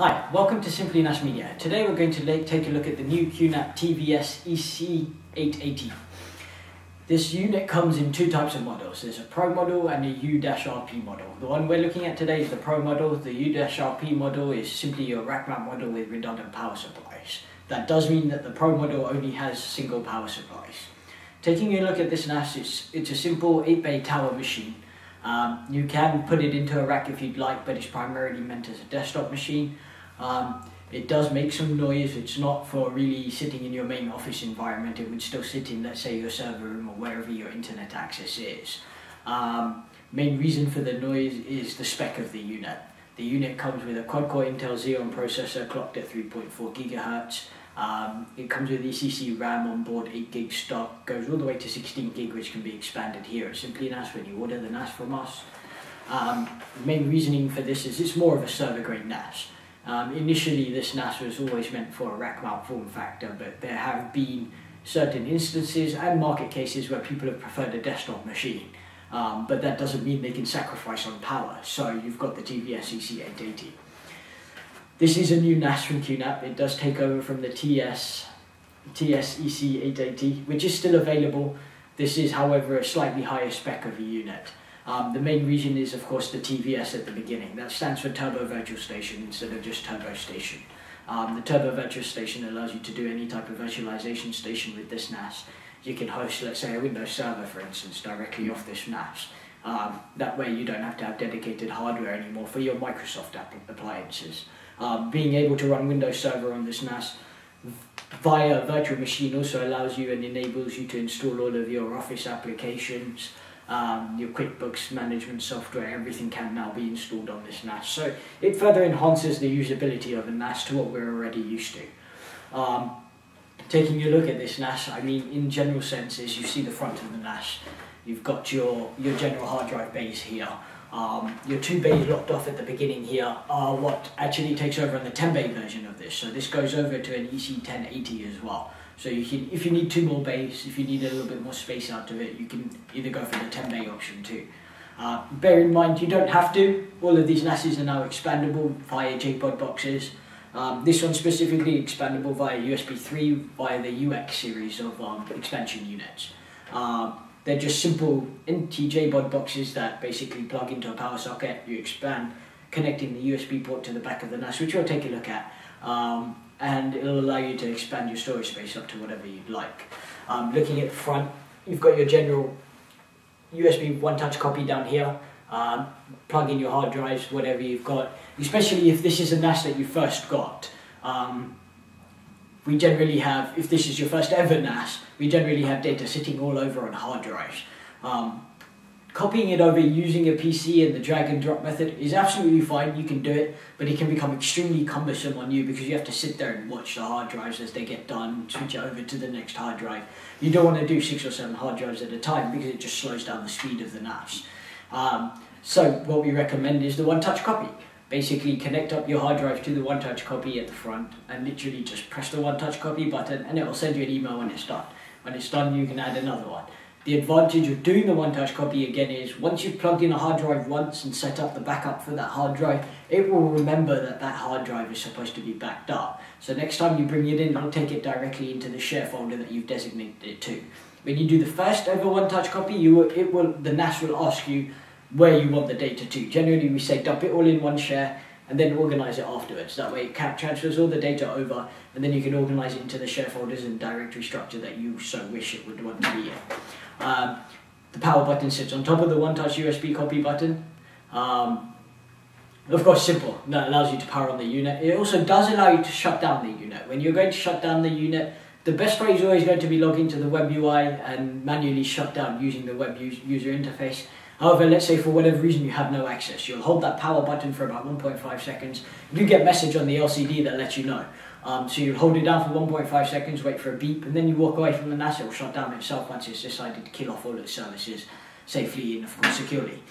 Hi, welcome to Simply NAS Media. Today we're going to take a look at the new QNAP TVS EC880. This unit comes in two types of models. There's a Pro model and a U-RP model. The one we're looking at today is the Pro model. The U-RP model is simply your rack mount model with redundant power supplies. That does mean that the Pro model only has single power supplies. Taking a look at this NAS, it's, it's a simple 8-bay tower machine. Um, you can put it into a rack if you'd like, but it's primarily meant as a desktop machine. Um, it does make some noise. It's not for really sitting in your main office environment. It would still sit in, let's say, your server room or wherever your internet access is. Um, main reason for the noise is the spec of the unit. The unit comes with a quad-core Intel Xeon processor clocked at 3.4 gigahertz. Um, it comes with ECC RAM on board, 8 gig stock, goes all the way to 16 gig, which can be expanded here at Simply NAS when you order the NAS from us. Um, main reasoning for this is it's more of a server grade NAS. Um, initially, this NAS was always meant for a rack mount form factor, but there have been certain instances and market cases where people have preferred a desktop machine. Um, but that doesn't mean they can sacrifice on power. So you've got the TVS EC880. This is a new NAS from QNAP. It does take over from the TS TS-EC880, which is still available. This is, however, a slightly higher spec of a unit. Um, the main reason is, of course, the TVS at the beginning. That stands for Turbo Virtual Station instead of just Turbo Station. Um, the Turbo Virtual Station allows you to do any type of virtualization station with this NAS. You can host, let's say, a Windows server, for instance, directly off this NAS. Um, that way you don't have to have dedicated hardware anymore for your Microsoft appliances. Um, being able to run Windows Server on this NAS via virtual machine also allows you and enables you to install all of your Office applications, um, your QuickBooks management software, everything can now be installed on this NAS. So it further enhances the usability of a NAS to what we're already used to. Um, taking a look at this NAS, I mean, in general senses, you see the front of the NAS. You've got your, your general hard drive base here. Um, your two bays locked off at the beginning here are what actually takes over on the 10 bay version of this. So this goes over to an EC1080 as well. So you can, if you need two more bays, if you need a little bit more space out of it, you can either go for the 10 bay option too. Uh, bear in mind, you don't have to. All of these NASs are now expandable via JBOD boxes. Um, this one's specifically expandable via USB 3 via the UX series of um, expansion units. Um, they're just simple NTJ BOD boxes that basically plug into a power socket. You expand, connecting the USB port to the back of the NAS, which we'll take a look at. Um, and it'll allow you to expand your storage space up to whatever you'd like. Um, looking at the front, you've got your general USB one-touch copy down here. Um, plug in your hard drives, whatever you've got, especially if this is a NAS that you first got. Um, we generally have, if this is your first ever NAS, we generally have data sitting all over on hard drives. Um, copying it over using a PC and the drag and drop method is absolutely fine, you can do it, but it can become extremely cumbersome on you because you have to sit there and watch the hard drives as they get done, switch it over to the next hard drive. You don't want to do six or seven hard drives at a time because it just slows down the speed of the NAS. Um, so what we recommend is the one-touch copy basically connect up your hard drive to the one touch copy at the front and literally just press the one touch copy button and it will send you an email when it's done. When it's done, you can add another one. The advantage of doing the one touch copy again is once you've plugged in a hard drive once and set up the backup for that hard drive, it will remember that that hard drive is supposed to be backed up. So next time you bring it in, it'll take it directly into the share folder that you've designated it to. When you do the first ever one touch copy, you it will the NAS will ask you where you want the data to. Generally, we say dump it all in one share and then organize it afterwards. That way, it transfers all the data over, and then you can organize it into the share folders and directory structure that you so wish it would want to be in. Um, the power button sits on top of the one-touch USB copy button. Um, of course, simple. That allows you to power on the unit. It also does allow you to shut down the unit. When you're going to shut down the unit, the best way is always going to be log into the web UI and manually shut down using the web user interface. However, let's say for whatever reason you have no access, you'll hold that power button for about 1.5 seconds. You get a message on the LCD that lets you know. Um, so you hold it down for 1.5 seconds, wait for a beep, and then you walk away from the NAS, it will shut down itself once it's decided to kill off all its services safely and of course securely.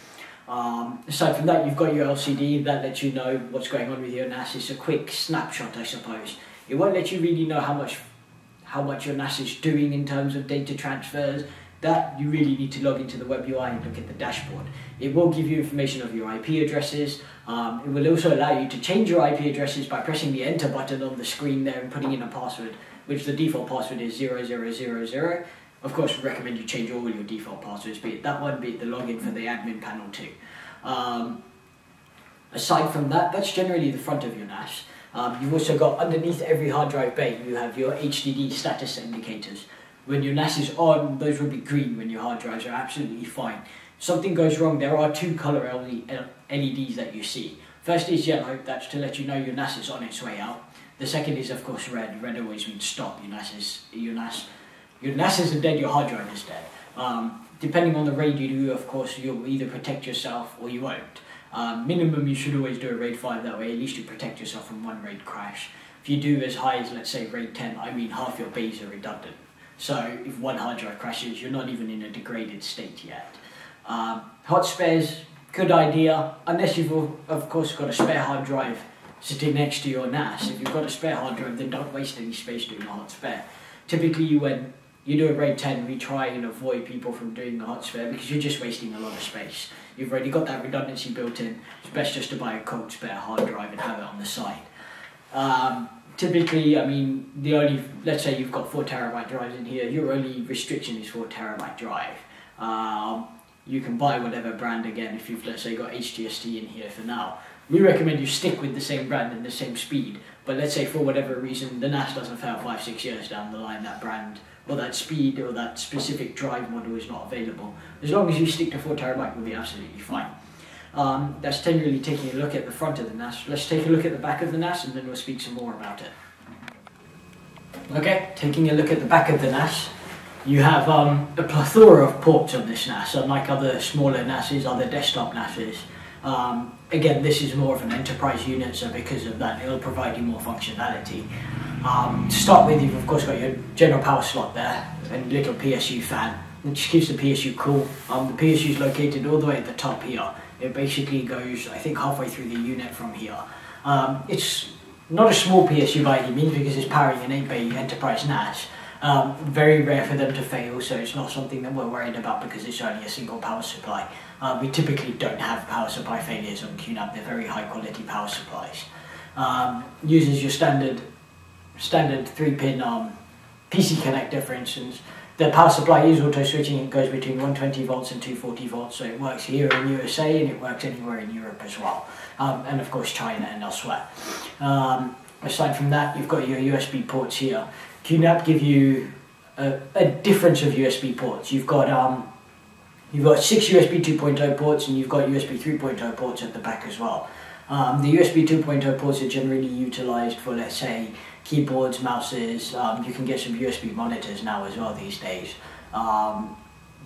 Um, aside from that, you've got your LCD that lets you know what's going on with your NAS. It's a quick snapshot, I suppose. It won't let you really know how much how much your NAS is doing in terms of data transfers, that you really need to log into the web UI and look at the dashboard. It will give you information of your IP addresses. Um, it will also allow you to change your IP addresses by pressing the enter button on the screen there and putting in a password, which the default password is 0000. Of course, we recommend you change all your default passwords, be it that one, be it the login for the admin panel too. Um, aside from that, that's generally the front of your NAS. Um, you've also got underneath every hard drive bay, you have your HDD status indicators. When your NAS is on, those will be green when your hard drives are absolutely fine. Something goes wrong, there are two color LEDs that you see. First is yellow, that's to let you know your NAS is on its way out. The second is of course red. Red always means stop. Your NAS is your NAS. Your NAS isn't dead. Your hard drive is dead. Um, depending on the raid you do, of course, you'll either protect yourself or you won't. Um, minimum, you should always do a RAID 5 that way, at least you protect yourself from one RAID crash. If you do as high as, let's say, RAID 10, I mean half your bays are redundant. So if one hard drive crashes, you're not even in a degraded state yet. Um, hot spares, good idea, unless you've, of course, got a spare hard drive sitting next to your NAS. If you've got a spare hard drive, then don't waste any space doing a hot spare. Typically, you when you do a RAID 10, we try and avoid people from doing the hot spare because you're just wasting a lot of space. You've already got that redundancy built in. It's best just to buy a cold spare hard drive and have it on the side. Um, typically, I mean, the only, let's say you've got four terabyte drives in here, your only restriction is four terabyte drive. Um, you can buy whatever brand again if you've, let's say, got HGST in here for now. We recommend you stick with the same brand and the same speed, but let's say for whatever reason the NAS doesn't fail five, six years down the line, that brand or that speed or that specific drive model is not available. As long as you stick to 4 terabyte, will be absolutely fine. Um, that's generally taking a look at the front of the NAS. Let's take a look at the back of the NAS and then we'll speak some more about it. Okay, taking a look at the back of the NAS, you have um, a plethora of ports on this NAS, unlike other smaller NASs, other desktop NASs. Um, again, this is more of an enterprise unit, so because of that, it'll provide you more functionality. Um, to start with, you've of course got your general power slot there and little PSU fan, which keeps the PSU cool. Um, the PSU is located all the way at the top here. It basically goes, I think, halfway through the unit from here. Um, it's not a small PSU by any means because it's powering an 8-bay enterprise NAS. Um, very rare for them to fail, so it's not something that we're worried about because it's only a single power supply. Uh, we typically don't have power supply failures on QNAP, they're very high quality power supplies. Um, uses your standard standard three pin um, PC connector for instance, the power supply is auto switching, it goes between 120 volts and 240 volts, so it works here in USA and it works anywhere in Europe as well, um, and of course China and elsewhere. Um, aside from that, you've got your USB ports here. QNAP give you a, a difference of USB ports. You've got um, you've got six USB 2.0 ports and you've got USB 3.0 ports at the back as well. Um, the USB 2.0 ports are generally utilized for, let's say, keyboards, mouses. Um, you can get some USB monitors now as well these days. Um,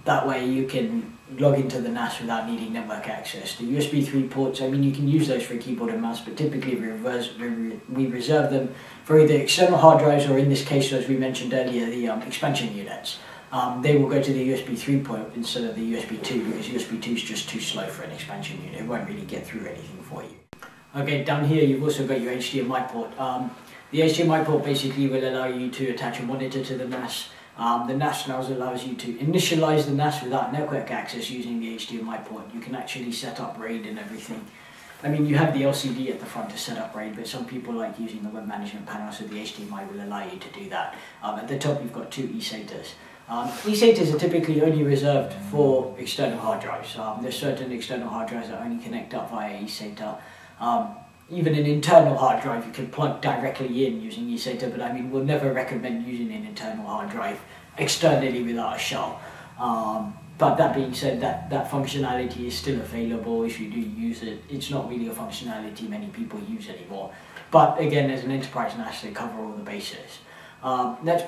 that way you can log into the NAS without needing network access. The USB 3 ports, I mean, you can use those for a keyboard and mouse, but typically we, reserve them for either external hard drives or in this case, as we mentioned earlier, the um, expansion units. Um, they will go to the USB 3 port instead of the USB 2 because USB 2 is just too slow for an expansion unit. It won't really get through anything for you. Okay, down here you've also got your HDMI port. Um, the HDMI port basically will allow you to attach a monitor to the NAS. Um, the NAS now allows you to initialize the NAS without network access using the HDMI port. You can actually set up RAID and everything. I mean, you have the LCD at the front to set up RAID, but some people like using the web management panel, so the HDMI will allow you to do that. Um, at the top, you've got two eSATAs. Um, eSATAs are typically only reserved for external hard drives. Um, there's certain external hard drives that only connect up via eSATA. Um, even an internal hard drive you can plug directly in using eSATA, but I mean, we'll never recommend using an internal hard drive externally without a shell. Um, but that being said, that, that functionality is still available if you do use it. It's not really a functionality many people use anymore. But again, as an enterprise NAS, they cover all the bases. Um, that's,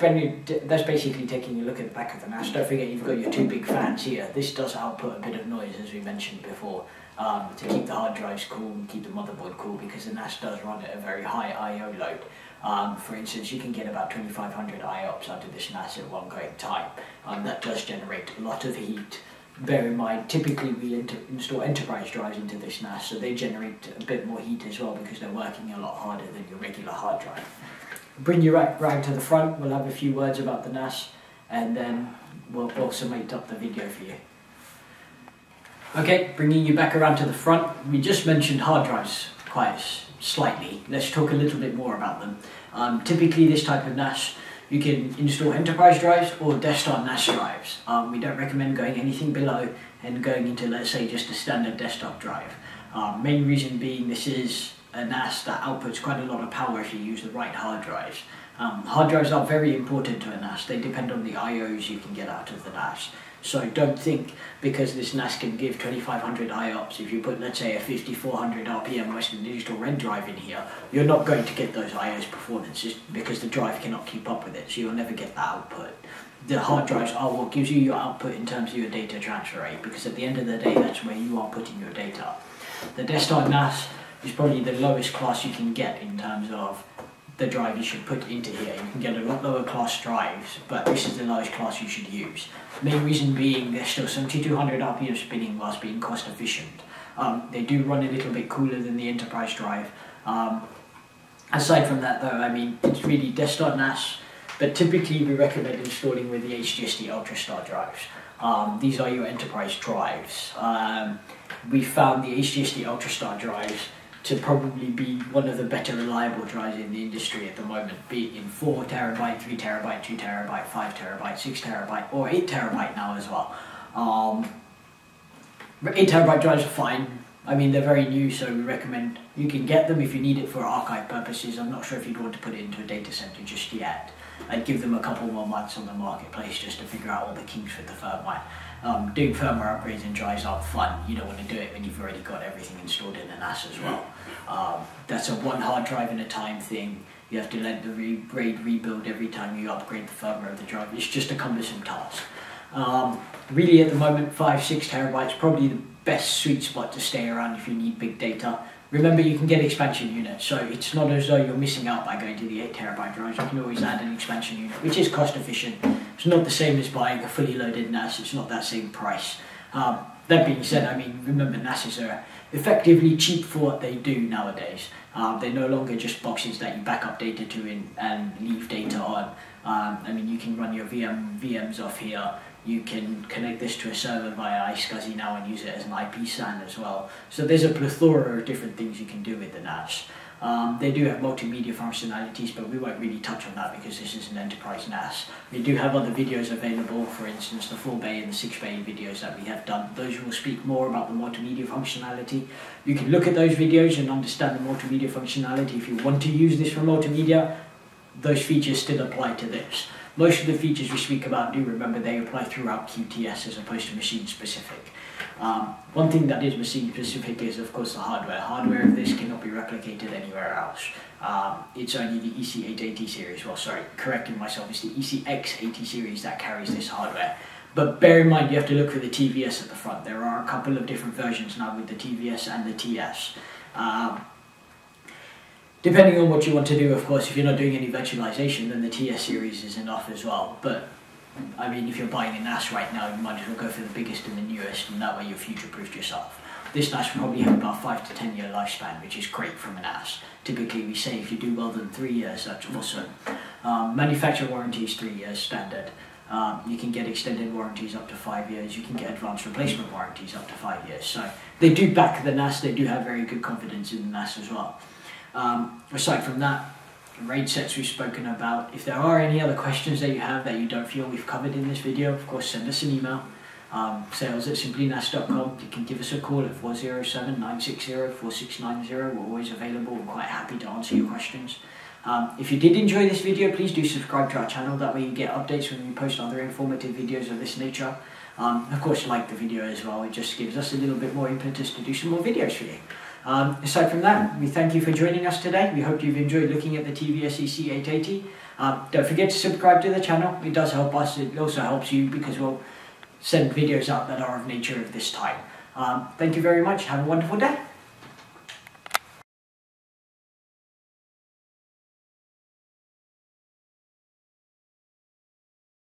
that's basically taking a look at the back of the NAS. Don't forget you've got your two big fans here. This does output a bit of noise, as we mentioned before um, to keep the hard drives cool and keep the motherboard cool because the NAS does run at a very high I.O. load. Um, for instance, you can get about 2500 IOPS out of this NAS at one going time. Um, that does generate a lot of heat. Bear in mind, typically we install enterprise drives into this NAS, so they generate a bit more heat as well because they're working a lot harder than your regular hard drive. Bring your rag to the front, we'll have a few words about the NAS, and then we'll also make up the video for you. Okay, bringing you back around to the front, we just mentioned hard drives quite slightly. Let's talk a little bit more about them. Um, typically this type of NAS, you can install enterprise drives or desktop NAS drives. Um, we don't recommend going anything below and going into, let's say, just a standard desktop drive. Um, main reason being this is a NAS that outputs quite a lot of power if you use the right hard drives. Um, hard drives are very important to a NAS. They depend on the IOs you can get out of the NAS. So don't think because this NAS can give 2500 IOPS, if you put let's say a 5400 RPM Western Digital Red drive in here, you're not going to get those IOs performances because the drive cannot keep up with it, so you'll never get that output. The hard mm-hmm. drives are what gives you your output in terms of your data transfer rate because at the end of the day that's where you are putting your data. The desktop NAS is probably the lowest class you can get in terms of the drive you should put into here. You can get a lot lower class drives, but this is the lowest class you should use. Main reason being they're still 7200 RPM spinning whilst being cost efficient. Um, they do run a little bit cooler than the enterprise drive. Um, aside from that though, I mean, it's really desktop NAS, but typically we recommend installing with the HGST Ultrastar drives. Um, these are your enterprise drives. Um, we found the HGST Ultrastar drives to probably be one of the better reliable drives in the industry at the moment, be it in 4 terabyte, 3 terabyte, 2 terabyte, 5 terabyte, 6 terabyte, or 8 terabyte now as well. Um, 8 terabyte drives are fine. I mean, they're very new, so we recommend you can get them if you need it for archive purposes. I'm not sure if you'd want to put it into a data center just yet. I'd give them a couple more months on the marketplace just to figure out all the kinks with the firmware. Um, doing firmware upgrades and drives aren't fun. You don't want to do it when you've already got everything installed in the NAS as well. Um, that's a one hard drive at a time thing. You have to let the RAID rebuild every time you upgrade the firmware of the drive. It's just a cumbersome task. Um, really, at the moment, five, six terabytes probably the best sweet spot to stay around if you need big data. Remember, you can get expansion units, so it's not as though you're missing out by going to the 8 terabyte drives. You can always add an expansion unit, which is cost efficient. It's not the same as buying a fully loaded NAS, it's not that same price. Um, that being said, I mean, remember NASs are effectively cheap for what they do nowadays. Um, they're no longer just boxes that you back up data to in, and leave data on. Um, I mean, you can run your VM VMs off here. You can connect this to a server via iSCSI now and use it as an IP SAN as well. So there's a plethora of different things you can do with the NAS. Um, they do have multimedia functionalities, but we won't really touch on that because this is an enterprise NAS. We do have other videos available, for instance, the 4 bay and the 6 bay videos that we have done. Those will speak more about the multimedia functionality. You can look at those videos and understand the multimedia functionality. If you want to use this for multimedia, those features still apply to this. Most of the features we speak about do remember they apply throughout QTS as opposed to machine specific. Um, one thing that is machine specific is of course the hardware. Hardware of this cannot be replicated anywhere else. Um, it's only the EC880 series, well sorry, correcting myself, it's the ECX80 series that carries this hardware. But bear in mind you have to look for the TVS at the front. There are a couple of different versions now with the TVS and the TS. Um, depending on what you want to do, of course, if you're not doing any virtualization, then the TS series is enough as well. But I mean, if you're buying a NAS right now, you might as well go for the biggest and the newest, and that way you're future-proofed yourself. This NAS will probably have about five to ten year lifespan, which is great from a NAS. Typically, we say if you do well than three years, that's awesome. Um, manufacturer warranty is three years standard. Um, you can get extended warranties up to five years. You can get advanced replacement warranties up to five years. So they do back the NAS. They do have very good confidence in the NAS as well. Um, aside from that, RAID sets we've spoken about. If there are any other questions that you have that you don't feel we've covered in this video, of course send us an email. Um, sales at simplynas.com. You can give us a call at 407 960 4690. We're always available. We're quite happy to answer your questions. Um, if you did enjoy this video, please do subscribe to our channel. That way you get updates when we post other informative videos of this nature. Um, of course, like the video as well. It just gives us a little bit more impetus to do some more videos for you. Um, aside from that, we thank you for joining us today. We hope you've enjoyed looking at the TVS EC880. Um, don't forget to subscribe to the channel. It does help us. It also helps you because we'll send videos out that are of nature of this type. Um, thank you very much. Have a wonderful day.